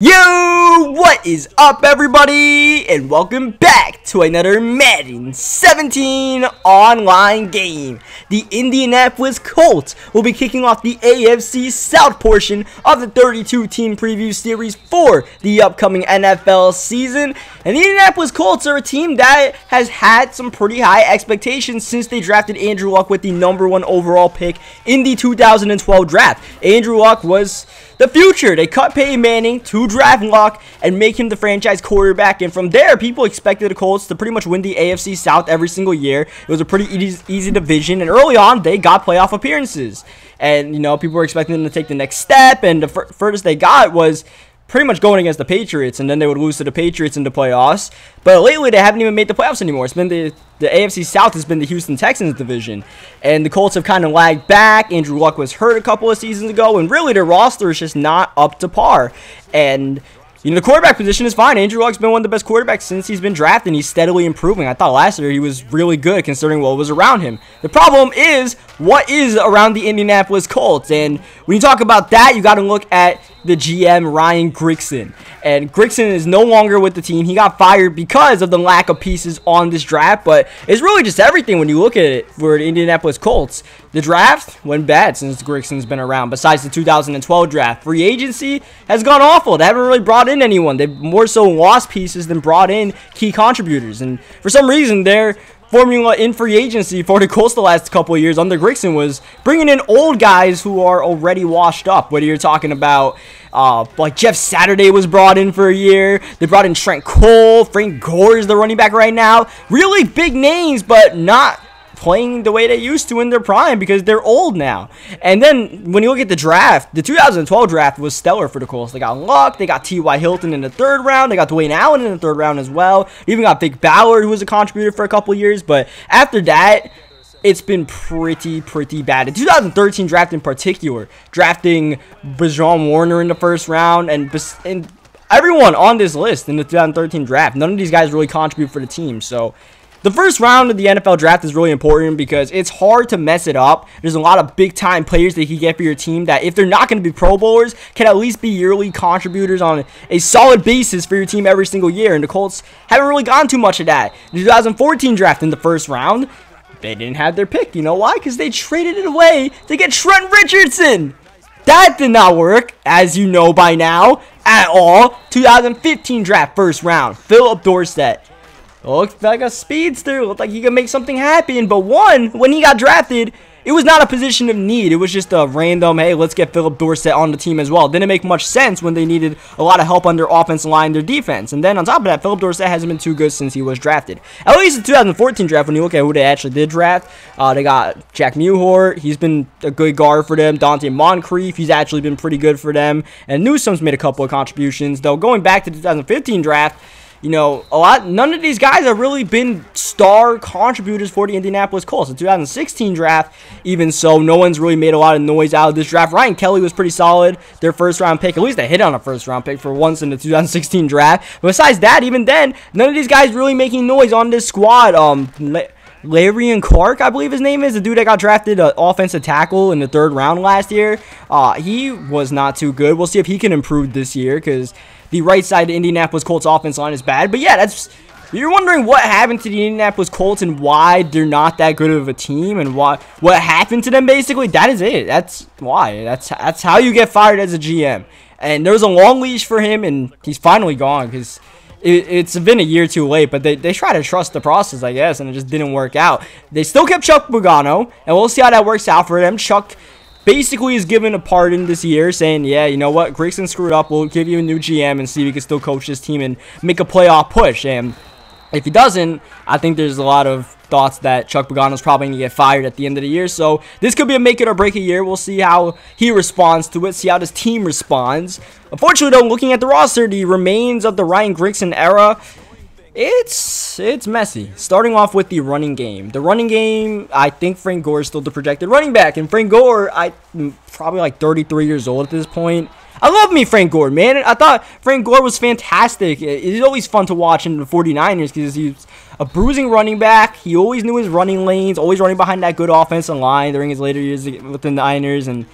Yo, what is up everybody, and welcome back to another Madden 17 online game. The Indianapolis Colts will be kicking off the AFC South portion of the 32-team preview series for the upcoming NFL season. And the Indianapolis Colts are a team that has had some pretty high expectations since they drafted Andrew Luck with the number one overall pick in the 2012 draft. Andrew Luck was the future. They cut Peyton Manning to draft Luck and make him the franchise quarterback. And from there, people expected the Colts to pretty much win the AFC South every single year. It was a pretty easy, easy division. And early on, they got playoff appearances. And, you know, people were expecting them to take the next step. And the furthest they got was pretty much going against the Patriots, and then they would lose to the Patriots in the playoffs. But lately, they haven't even made the playoffs anymore. It's been the the AFC South has been the Houston Texans division, and the Colts have kind of lagged back. Andrew Luck was hurt a couple of seasons ago, and really their roster is just not up to par. And you know, the quarterback position is fine. Andrew Luck's been one of the best quarterbacks since he's been drafted, and he's steadily improving. I thought last year he was really good considering what was around him. The problem is what is around the Indianapolis Colts, and when you talk about that, you got to look at the GM Ryan Grigson. And Grigson is no longer with the team. He got fired because of the lack of pieces on this draft, but it's really just everything when you look at it for the Indianapolis Colts. The draft went bad since Grigson's been around, besides the 2012 draft. Free agency has gone awful. They haven't really brought in anyone. They've more so lost pieces than brought in key contributors. And for some reason, they're formula in free agency for the Colts the last couple years under Grigson was bringing in old guys who are already washed up. Whether you're talking about uh, like Jeff Saturday was brought in for a year. They brought in Trent Cole. Frank Gore is the running back right now. Really big names, but not playing the way they used to in their prime because they're old now. And then when you look at the draft, the 2012 draft was stellar for the Colts. They got Luck, they got T.Y. Hilton in the third round, they got Dwayne Allen in the third round as well. They even got Vick Ballard, who was a contributor for a couple years. But after that, it's been pretty, pretty bad. The 2013 draft in particular, drafting Bjoern Werner in the first round and, and everyone on this list in the 2013 draft, none of these guys really contribute for the team. So the first round of the NFL draft is really important because it's hard to mess it up. There's a lot of big time players that you can get for your team that, if they're not going to be Pro Bowlers, can at least be yearly contributors on a solid basis for your team every single year. And the Colts haven't really gone too much of that. The 2014 draft in the first round, they didn't have their pick. You know why? Because they traded it away to get Trent Richardson. That did not work, as you know by now, at all. 2015 draft first round, Phillip Dorsett. Looked like a speedster. Looked like he could make something happen. But one, when he got drafted, it was not a position of need. It was just a random, hey, let's get Phillip Dorsett on the team as well. Didn't make much sense when they needed a lot of help on their offensive line, their defense. And then on top of that, Phillip Dorsett hasn't been too good since he was drafted. At least the 2014 draft, when you look at who they actually did draft, uh, they got Jack Mewhort. He's been a good guard for them. Donte Moncrief, he's actually been pretty good for them. And Newsome's made a couple of contributions. Though going back to the 2015 draft, you know, a lot. None of these guys have really been star contributors for the Indianapolis Colts. The 2016 draft, even so, no one's really made a lot of noise out of this draft. Ryan Kelly was pretty solid, their first round pick. At least they hit on a first round pick for once in the 2016 draft. But besides that, even then, none of these guys really making noise on this squad. Um. Le'Raven Clark, I believe his name is, the dude that got drafted uh, offensive tackle in the third round last year. Uh, he was not too good. We'll see if he can improve this year because the right side of the Indianapolis Colts offense line is bad. But yeah, that's you're wondering what happened to the Indianapolis Colts and why they're not that good of a team and what what happened to them basically. That is it. That's why. That's that's how you get fired as a GM. And there was a long leash for him, and he's finally gone because it, it's been a year too late. But they, they try to trust the process, I guess, and it just didn't work out. They still kept Chuck Pagano, and we'll see how that works out for them. Chuck basically is given a pardon this year, saying, yeah, you know what, Grigson screwed up. We'll give you a new GM and see if he can still coach this team and make a playoff push. And if he doesn't, I think there's a lot of thoughts that Chuck Pagano's probably going to get fired at the end of the year. So this could be a make it or break it year. We'll see how he responds to it, see how his team responds. Unfortunately, though, looking at the roster, the remains of the Ryan Grigson era, it's it's messy. Starting off with the running game. The running game, I think Frank Gore is still the projected running back. And Frank Gore, I mm, probably like 33 years old at this point. I love me Frank Gore, man. I thought Frank Gore was fantastic. It's always fun to watch in the 49ers because he's a bruising running back. He always knew his running lanes, always running behind that good offensive line during his later years with the Niners. And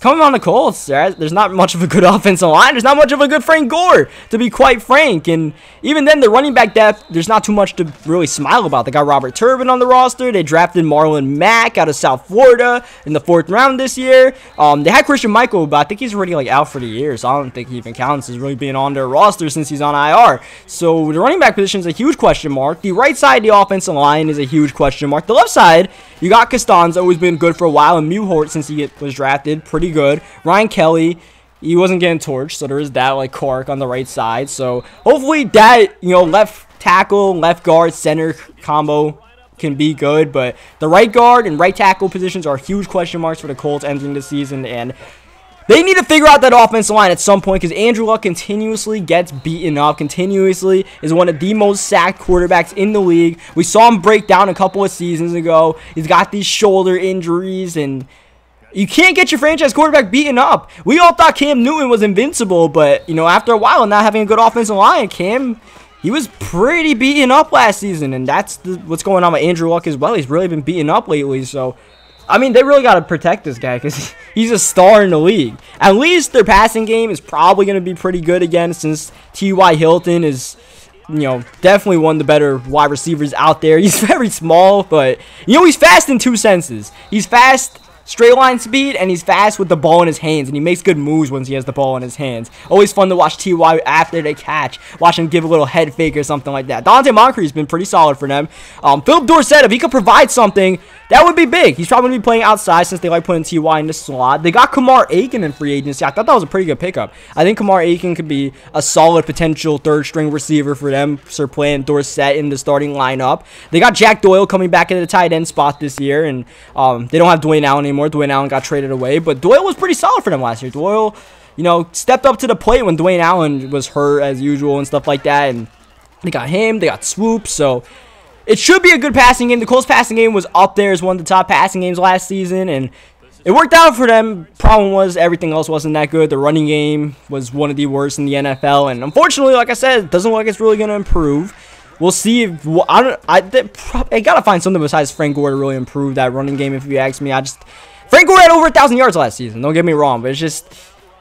coming on the Colts, there's not much of a good offensive line. There's not much of a good Frank Gore, to be quite frank. And even then, the running back depth, there's not too much to really smile about. They got Robert Turbin on the roster. They drafted Marlon Mack out of South Florida in the fourth round this year. Um, they had Christine Michael, but I think he's already like out for the year, so I don't think he even counts as really being on their roster since he's on IR. So the running back position is a huge question mark. The right side of the offensive line is a huge question mark. The left side, you got Castonzo, who's been good for a while, and Mewhort since he was drafted, pretty good. Ryan Kelly, he wasn't getting torched, so there is that like Clark on the right side. So hopefully that you know left tackle, left guard, center combo can be good, but the right guard and right tackle positions are huge question marks for the Colts entering the season, and they need to figure out that offensive line at some point because Andrew Luck continuously gets beaten up, continuously is one of the most sacked quarterbacks in the league. We saw him break down a couple of seasons ago. He's got these shoulder injuries and you can't get your franchise quarterback beaten up. We all thought Cam Newton was invincible, but, you know, after a while, not having a good offensive line, Cam, he was pretty beaten up last season, and that's the, what's going on with Andrew Luck as well. He's really been beaten up lately, so I mean, they really got to protect this guy because he's a star in the league. At least their passing game is probably going to be pretty good again since T.Y. Hilton is, you know, definitely one of the better wide receivers out there. He's very small, but, you know, he's fast in two senses. He's fast straight line speed, and he's fast with the ball in his hands, and he makes good moves once he has the ball in his hands. Always fun to watch Ty after they catch, watch him give a little head fake or something like that. Donte Moncrief's been pretty solid for them. Um, Phillip Dorsett, if he could provide something, that would be big. He's probably going to be playing outside since they like putting Ty in the slot. They got Kamar Aiken in free agency. I thought that was a pretty good pickup. I think Kamar Aiken could be a solid potential third string receiver for them. Sir playing Dorsett in the starting lineup. They got Jack Doyle coming back into the tight end spot this year, and um, they don't have Dwayne Allen anymore. Dwayne Allen got traded away, but Doyle was pretty solid for them last year. Doyle, you know, stepped up to the plate when Dwayne Allen was hurt as usual and stuff like that, and they got him. They got Swoop, so it should be a good passing game. The Colts passing game was up there as one of the top passing games last season, and it worked out for them. Problem was everything else wasn't that good. The running game was one of the worst in the NFL, and unfortunately, like I said, it doesn't look like it's really going to improve. We'll see if I don't. I, they, I gotta find something besides Frank Gore to really improve that running game. If you ask me, I just Frank Gore had over a thousand yards last season. Don't get me wrong, but it's just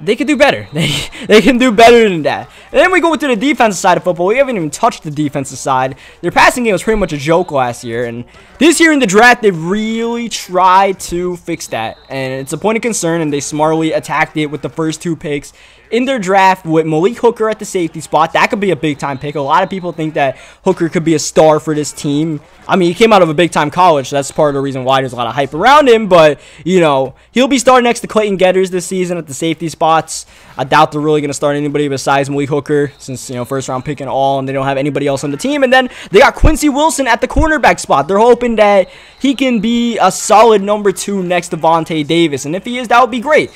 they could do better. They they can do better than that. And then we go to the defensive side of football. We haven't even touched the defensive side. Their passing game was pretty much a joke last year, and this year in the draft, they really tried to fix that. And it's a point of concern, and they smartly attacked it with the first two picks in their draft with Malik Hooker at the safety spot. That could be a big time pick. A lot of people think that Hooker could be a star for this team. I mean, he came out of a big time college, so that's part of the reason why there's a lot of hype around him. But, you know, he'll be starting next to Clayton Geathers this season at the safety spots. I doubt they're really going to start anybody besides Malik Hooker since, you know, first round pick and all, and they don't have anybody else on the team. And then they got Quincy Wilson at the cornerback spot. They're hoping that he can be a solid number two next to Vontae Davis. And if he is, that would be great.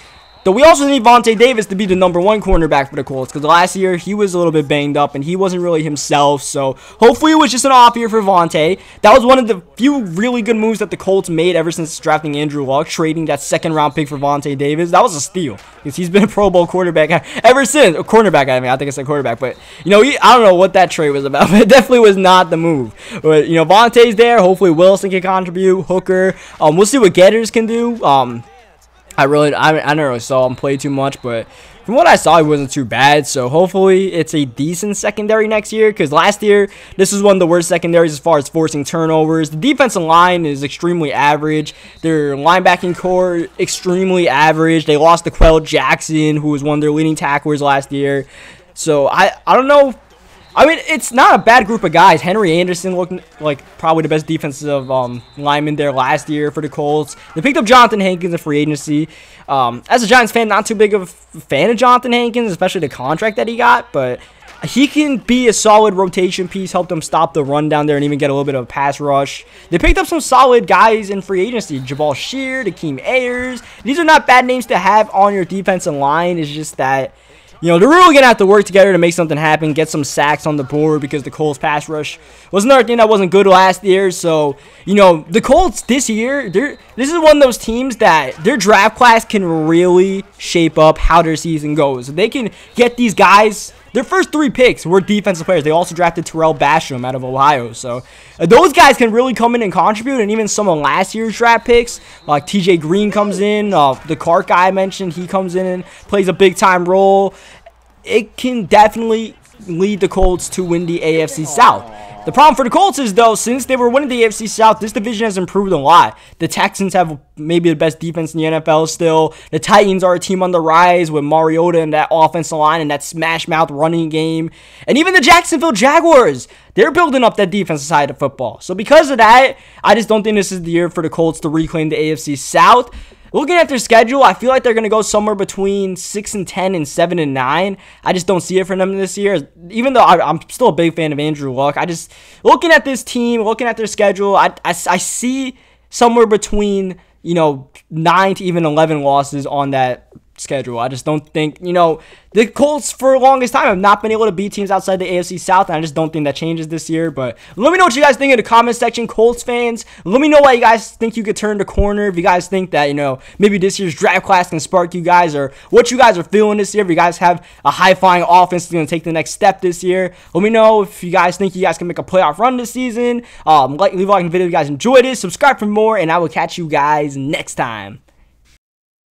Though we also need Vontae Davis to be the number one cornerback for the Colts because last year he was a little bit banged up and he wasn't really himself. So hopefully it was just an off year for Vontae. That was one of the few really good moves that the Colts made ever since drafting Andrew Luck, trading that second round pick for Vontae Davis. That was a steal because he's been a Pro Bowl quarterback ever since. A cornerback, I mean, I think it's a quarterback, but you know, he, I don't know what that trade was about, but it definitely was not the move. But you know, Vontae's there. Hopefully Wilson can contribute. Hooker. Um, we'll see what Geathers can do. Um. I really, I, I never really saw him play too much, but from what I saw, he wasn't too bad. So hopefully it's a decent secondary next year. Because last year, this was one of the worst secondaries as far as forcing turnovers. The defensive line is extremely average. Their linebacking core extremely average. They lost D'Qwell Jackson, who was one of their leading tacklers last year. So I, I don't know I mean, it's not a bad group of guys. Henry Anderson looked like probably the best defensive um, lineman there last year for the Colts. They picked up Jonathan Hankins in free agency. Um, as a Giants fan, not too big of a fan of Jonathan Hankins, especially the contract that he got, but he can be a solid rotation piece, help them stop the run down there and even get a little bit of a pass rush. They picked up some solid guys in free agency. Jabaal Sheard, Akeem Ayers. These are not bad names to have on your defensive line. It's just that you know, they're really going to have to work together to make something happen, get some sacks on the board because the Colts pass rush was another thing that wasn't good last year. So, you know, the Colts this year, they're this is one of those teams that their draft class can really shape up how their season goes. They can get these guys their first three picks were defensive players. They also drafted Tarell Basham out of Ohio. So uh, those guys can really come in and contribute. And even some of last year's draft picks, like TJ Green comes in, uh, the Cart guy I mentioned, he comes in and plays a big time role. It can definitely lead the Colts to win the AFC South. The problem for the Colts is, though, since they were winning the AFC South, this division has improved a lot. The Texans have maybe the best defense in the NFL still. The Titans are a team on the rise with Mariota and that offensive line and that smash mouth running game. And even the Jacksonville Jaguars, they're building up that defensive side of football. So because of that, I just don't think this is the year for the Colts to reclaim the AFC South. Looking at their schedule, I feel like they're going to go somewhere between 6 and 10 and 7 and 9. I just don't see it for them this year. Even though I, am still a big fan of Andrew Luck, I just, looking at this team, looking at their schedule, I, I, I see somewhere between, you know, 9 to even 11 losses on that schedule. I just don't think, you know, the Colts for the longest time have not been able to beat teams outside the AFC South, and I just don't think that changes this year. But let me know what you guys think in the comment section, Colts fans. Let me know why you guys think you could turn the corner. If you guys think that, you know, maybe this year's draft class can spark you guys, or what you guys are feeling this year. If you guys have a high flying offense that's going to take the next step this year, let me know if you guys think you guys can make a playoff run this season. Um, like, leave a like in the video if you guys enjoyed it. Subscribe for more, and I will catch you guys next time.